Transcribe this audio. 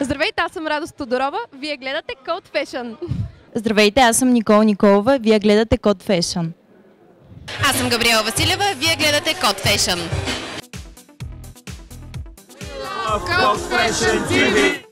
Здравейте, аз съм Радост Тодорова. Вие гледате Code Fashion. Здравейте, аз съм Никола Николова. Вие гледате Code Fashion. Аз съм Габриела Василева. Вие гледате Code Fashion. Code Fashion TV!